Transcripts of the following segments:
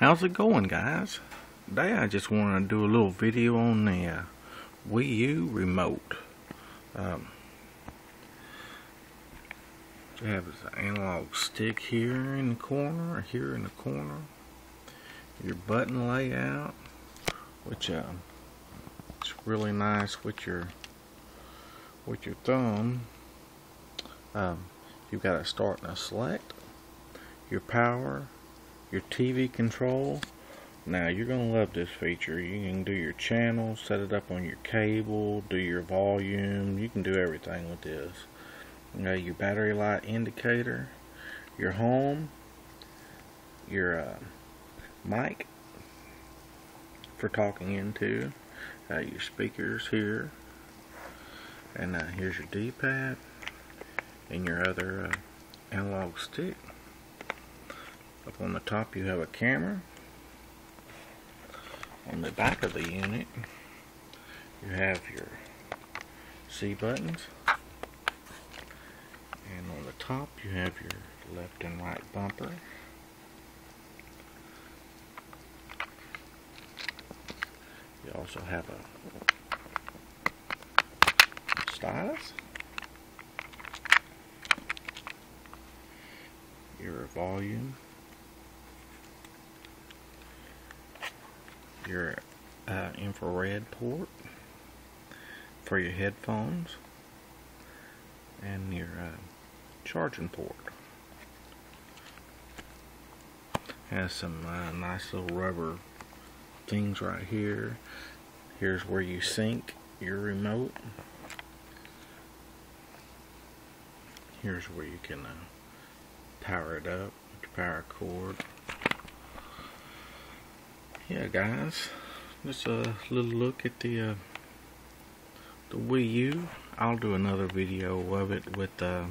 How's it going guys? Today I just want to do a little video on the uh, Wii U remote. Um, you have this analog stick here in the corner, here in the corner. Your button layout, which uh, it's really nice with your with your thumb. Um, you've got a start and a select. Your power, your TV control. Now you're going to love this feature. You can do your channel, set it up on your cable, do your volume. You can do everything with this. You your battery light indicator, your home, your uh, mic for talking into, uh, your speakers here, and uh, here's your D-pad and your other uh, analog stick. Up on the top you have a camera. On the back of the unit you have your C buttons. And on the top you have your left and right bumper. You also have a stylus. Your volume your uh, infrared port for your headphones and your uh, charging port. Has some uh, nice little rubber things right here. Here's where you sync your remote. Here's where you can uh, power it up with your power cord yeah guys. Just a little look at the uh, the Wii U. I'll do another video of it with uh,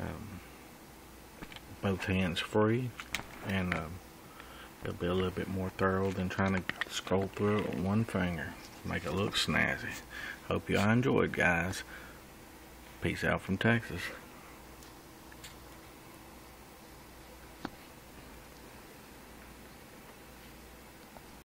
um, both hands free and uh, it'll be a little bit more thorough than trying to scroll through it with one finger. Make it look snazzy. Hope y'all enjoyed guys. Peace out from Texas